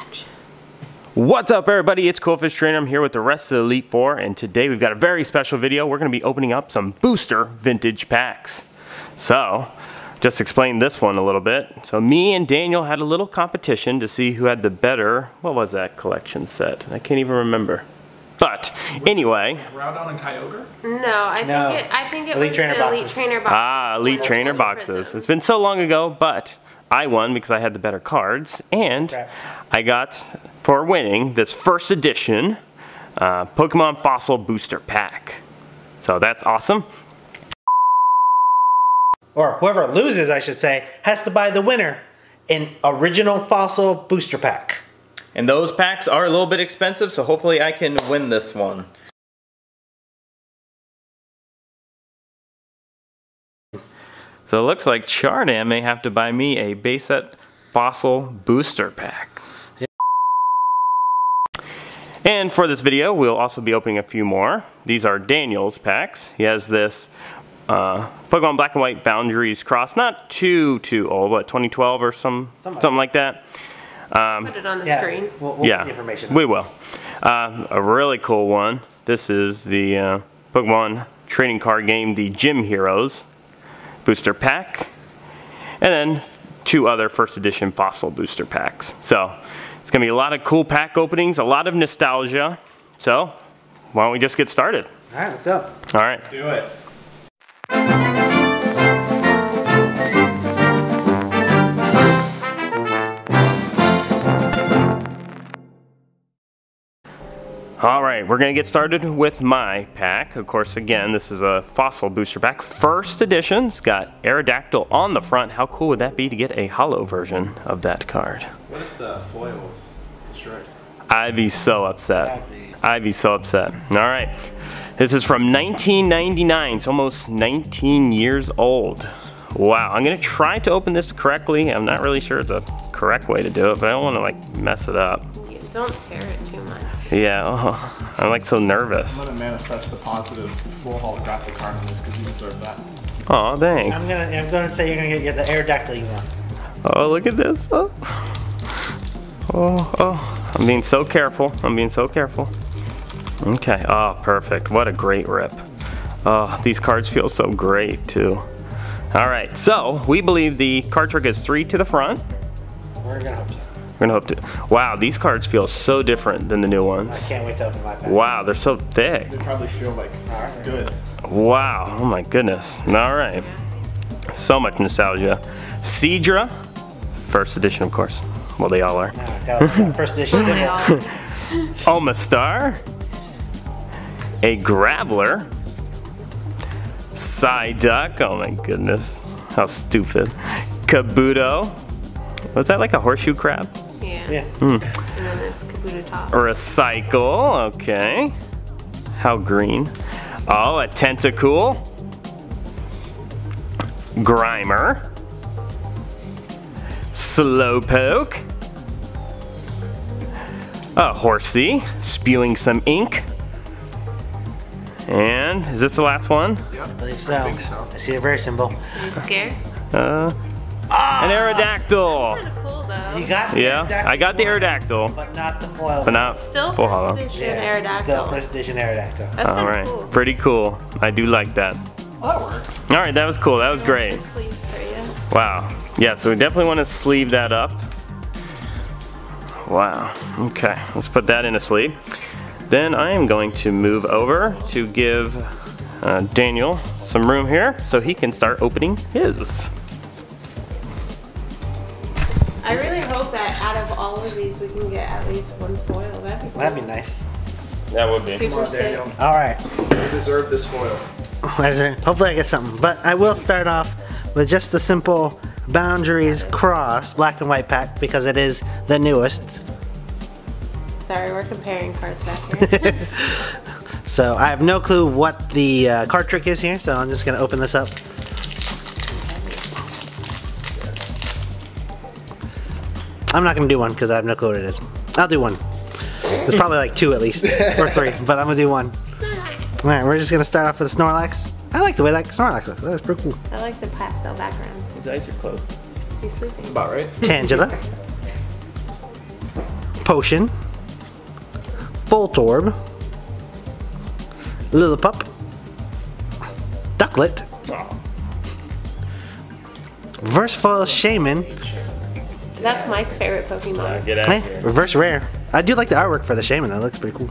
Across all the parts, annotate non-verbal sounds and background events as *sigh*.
Action. What's up everybody, it's Qwilfish Trainer. I'm here with the rest of the Elite Four and today we've got a very special video. We're going to be opening up some booster vintage packs. So, just explain this one a little bit. So me and Daniel had a little competition to see who had the better, what was that collection set? I can't even remember. But anyway, Groudon and Kyogre? No, I No. think it. I think it Elite was trainer the elite trainer boxes. ah, Elite Trainer boxes. Prism. It's been so long ago, but I won because I had the better cards and Crap. I got, for winning, this first edition uh, Pokemon Fossil Booster Pack. So that's awesome. Or whoever loses, I should say, has to buy the winner an original fossil booster pack. And those packs are a little bit expensive, so hopefully I can win this one. So it looks like Chardan may have to buy me a base set fossil booster pack. And for this video, we'll also be opening a few more. These are Daniel's packs. He has this uh, Pokemon Black and White Boundaries Cross, not too, too old, what, 2012 or some, Something something like that. Put it on the Yeah, screen. we'll, we'll yeah, put the information. we will. Uh, a really cool one. This is the uh, Pokemon trading card game, the Gym Heroes booster pack, and then two other first edition fossil booster packs. So it's gonna be a lot of cool pack openings, a lot of nostalgia. So why don't we just get started? All right, what's up? All right. Let's Do it. All right, we're gonna get started with my pack. Of course, again, this is a fossil booster pack, first edition. It's got Aerodactyl on the front. How cool would that be to get a hollow version of that card? What if the foils destroyed? I'd be so upset. Be- I'd be so upset. All right, this is from 1999. It's almost 19 years old. Wow, I'm gonna try to open this correctly. I'm not really sure the correct way to do it, but I don't want to like mess it up. Yeah, don't tear it too much. Yeah, oh, I'm like so nervous. I'm gonna manifest a positive full holographic card on this because you deserve that. Oh, I'm thanks. gonna I'm gonna say you're gonna get the Aerodactyl you want. Oh, look at this. Oh. oh, oh. I'm being so careful. I'm being so careful. Okay. Oh, perfect. What a great rip. Oh, these cards feel so great, too. All right. So, we believe the card trick is three to the front. We're gonna hope so. We're going to hope to. Wow, these cards feel so different than the new ones. I can't wait to open my pack. Wow, they're so thick. They probably feel like Alright. good. Wow. Oh, my goodness. All right. So much nostalgia. Seadra. First edition, of course. Well, they all are. Gotta look at first edition. They *laughs* all- Omastar, a Graveler, Psyduck, oh my goodness, how stupid, Kabuto, was that like a horseshoe crab? Yeah. Yeah. And then it's Kabuto top. Recycle, okay, how green, oh a Tentacool, Grimer, Slowpoke, a Horsea, spewing some ink. And is this the last one? I believe so. I think so. I see the very symbol. Are you scared? Uh, an Aerodactyl. Kind of cool though. You got the Yeah, I got the you Aerodactyl, But not the foil. but not Still full first hollow. edition yeah, Aerodactyl. Still first edition Aerodactyl. That's All kind right, of cool. pretty cool. I do like that. Well, that worked. All right, that was cool. That was great. The sleeve for you. Wow. Yeah, so we definitely want to sleeve that up. Wow. Okay, let's put that in a sleeve. Then I am going to move over to give uh, Daniel some room here so he can start opening his. Of these, we can get at least one foil. That'd be cool. That'd be nice. That would be. super on, sick. All right. You deserve this foil. *laughs* What is it? Hopefully I get something. But I will start off with just the simple Boundaries Cross black and white pack because it is the newest. Sorry, we're comparing cards back here. *laughs* So I have no clue what the uh, card trick is here, so I'm just gonna open this up. I'm not gonna do one because I have no clue what it is. I'll do one. There's probably like two at least, or three, but I'm gonna do one. Nice. All right, we're just gonna start off with a Snorlax. I like the way that Snorlax looks. That's pretty cool. I like the pastel background. His eyes are closed. He's sleeping. About right. *laughs* Tangela. Potion, Voltorb, Lillipup, Ducklett, Oh, Versatile Shaman, That's Mike's favorite uh, Pokemon. get out of here. Reverse Rare. I do like the artwork for the Shaman, that looks pretty cool.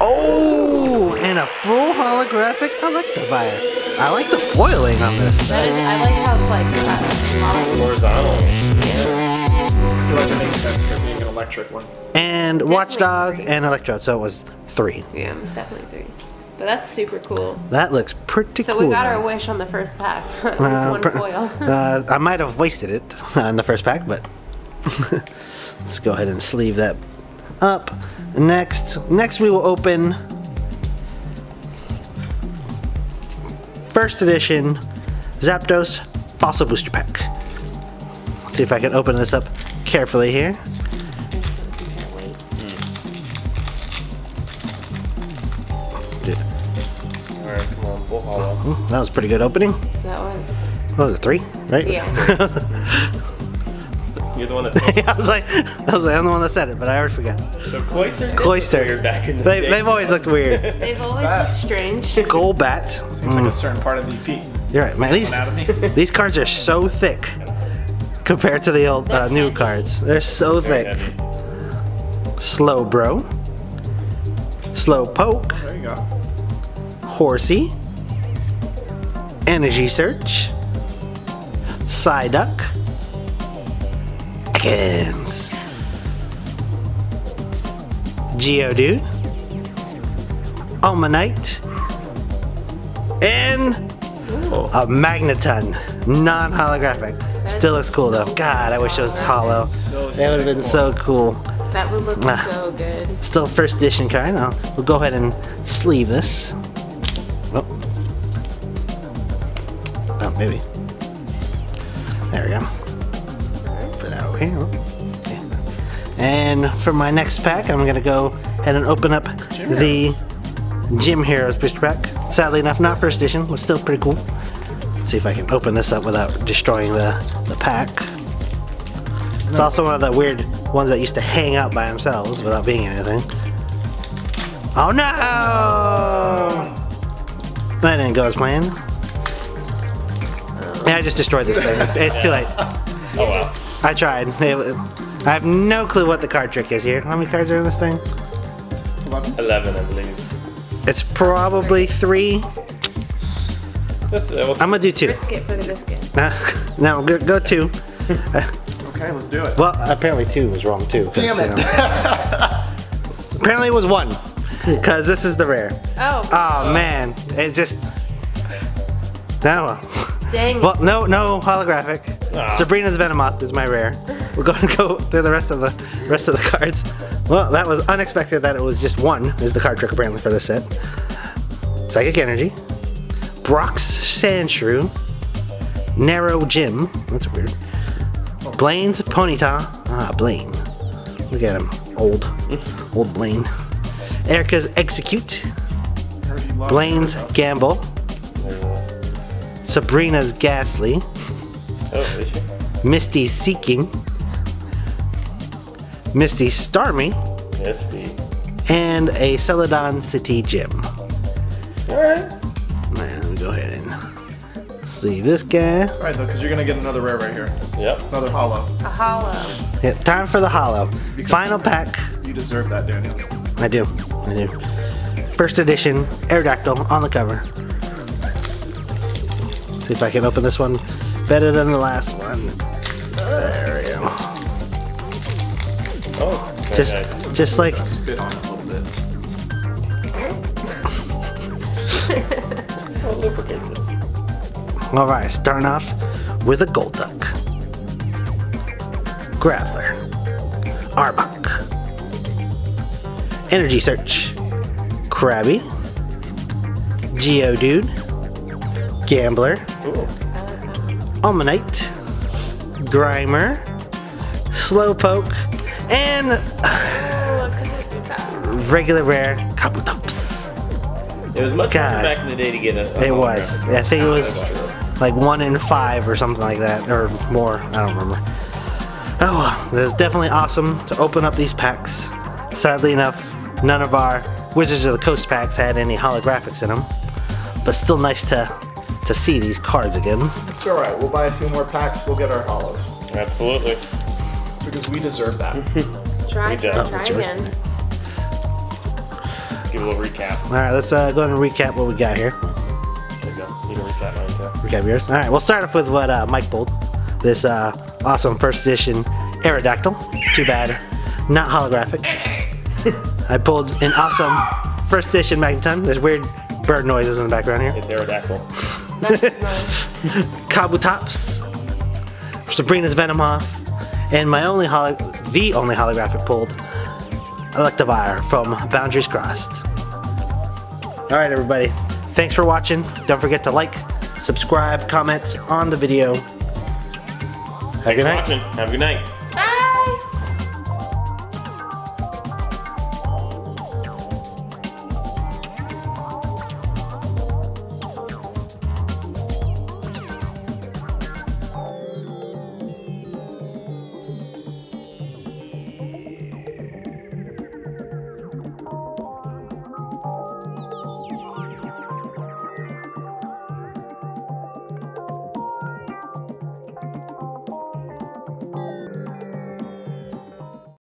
Oh, and a full holographic Electivire. I like the foiling on this. That is, I like how it's like uh, Horizontal. I feel like it makes sense for being an electric one. And Definitely Watchdog three. and Electrode, so it was three. yeah, it was definitely three. But that's super cool. That looks pretty So cool. So we got our wish on the first pack. *laughs* Uh, one foil. uh, I might have wasted it in the first pack, but *laughs* let's go ahead and sleeve that up. Next, next we will open first edition Zapdos Fossil Booster Pack. Let's see if I can open this up carefully here. Come on, full hollow. that was a pretty good opening. that was. What was it, three? Right? Yeah. *laughs* You're the one that. *laughs* I was like, I was like, I'm the one that said it, but I already forgot. So Cloyster's Cloyster. Weird back in the They, day. they've always looked weird. *laughs* They've always looked strange. Golbat. Seems Mm. like a certain part of the feet You're right, man. These these cards are so thick compared to the old uh, new cards. They're so Very thick. heavy. Slowbro. Slow poke. There you go. Horsea. Energy search. Psyduck. Ekans. Geodude. Omanyte. And a Magneton. Non holographic. Still looks cool though. God, I wish it was hollow. So That would have been so cool. That would look Ah. so good. Still first edition card. I'll, we'll go ahead and sleeve this. Maybe. There we go. Put that over here. And for my next pack, I'm gonna go ahead and open up the Gym Heroes booster pack. Sadly enough, not first edition, but still pretty cool. Let's see if I can open this up without destroying the, the pack. It's also one of the weird ones that used to hang out by themselves without being anything. Oh no! That didn't go as planned. Yeah, I just destroyed this thing. It's, it's too late. Oh wow. I tried. It- I have no clue what the card trick is here. How many cards are in this thing? 11. 11, I believe. It's probably three. This, uh, I'm gonna do two. Risk it for the biscuit. *laughs* No, no go, go two. Okay, let's do it. Well, apparently two was wrong too. Damn it. you know. apparently it was one. Because this is the rare. Oh, Oh man, it just. No. Dang. Well, no, no holographic. Ah. Sabrina's Venomoth is my rare. We're going to go through the rest of the rest of the cards. Well, that was unexpected that it was just one. Is the card trick apparently for this set? Psychic Energy, Brock's Sandshrew, Narrow Gym. That's weird. Blaine's Ponyta. Ah, Blaine. Look at him, old, *laughs* old Blaine. Erika's Exeggcute. Heard you love Blaine's it. Gamble. Sabrina's Gastly. Oh, is she? Misty's Seaking, Misty Starmie, Yes, the. and a Celadon City Gym. Alright. Let me go ahead and sleeve this guy. Alright, though, because you're going to get another rare right here. Yep. Another hollow. A hollow. Yeah, time for the hollow. Final pack. You deserve that, Daniel. I do. I do. First edition Aerodactyl on the cover. See if I can open this one better than the last one. There we go. Oh, very Just, nice. just like Spit on it a little bit. *laughs* Oh, lubricates it. All right, starting off with a Golduck, Graveler, Arbok, Energy Search, Krabby, Geodude, Gambler, Ooh. Omanyte, Grimer, Slowpoke, and that. regular rare Kabutops. It was much God. back in the day to get a. a It was. I think it was like one in five or something like that, or more. I don't remember. Oh, well, it is definitely awesome to open up these packs. Sadly enough, none of our Wizards of the Coast packs had any holographics in them, but still nice to to see these cards again. It's alright, we'll buy a few more packs, we'll get our hollows. Absolutely. Because we deserve that. *laughs* Try, We try, Oh, try again. Give a little recap. All right, let's uh, go ahead and recap what we got here. There you go. You can recap mine too. Recap yours. All right, we'll start off with what uh, Mike pulled. This uh, awesome first edition Aerodactyl. Too bad, not holographic. *laughs* I pulled an awesome first edition Magneton. There's weird bird noises in the background here. It's Aerodactyl. *laughs* Kabutops, Sabrina's Venomoth, and my only holo- the only holographic pulled, Electivire from Boundaries Crossed. All right, everybody. Thanks for watching. Don't forget to like, subscribe, comment on the video. Have a good night. Watching. Have a good night.